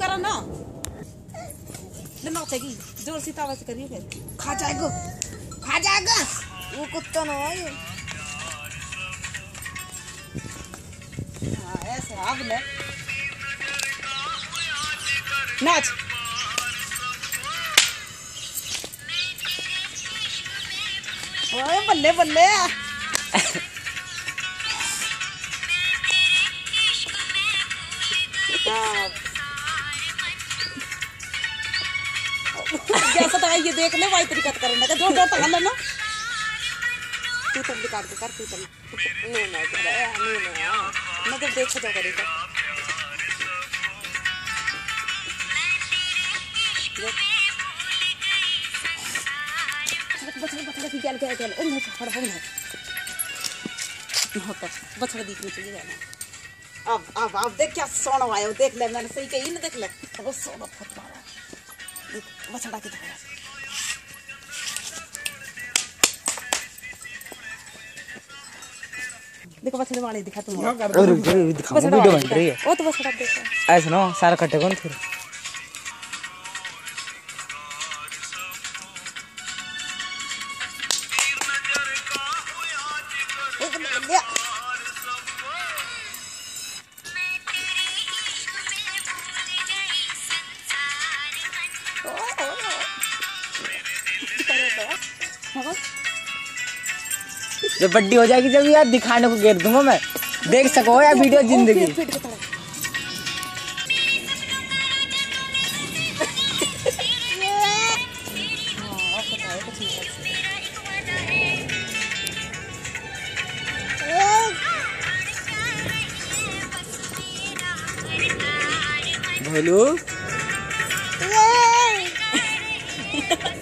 करो ना। लेना चाहिए ज़ोर से आवाज़ करिए फिर। खा जाएगा। खा जाएगा। वो कुत्ता ना है। ऐसे अब ले नाच। ओए बल्ले बल्ले। हाँ। जैसा तो ये देख ले वही तरीका करने का ज़ोर ज़ोर तक लेना तू तब दिखा के कर तू तब नहीं नहीं करे नहीं नहीं मतलब देखो जो करेगा। बछड़ा बछड़ा की गल गल गल। होता बछड़ा चाहिए जाना अब अब अब देख क्या सोना आया, देख ले, मैंने सही कही ना, देख ले। वो सोना फट मारा देख बछड़ा की तरह देखो बछड़े वाले दिखा तुम और बछड़ा वीडियो बन रही है। दिखा। वो तो बछड़ा देखो ऐसे ना सारा कटे कौन फिर एक जब बड्डी हो जाएगी जब यार दिखाने को घेर दूँगा मैं। देख सको यार वीडियो ज़िंदगी। फिट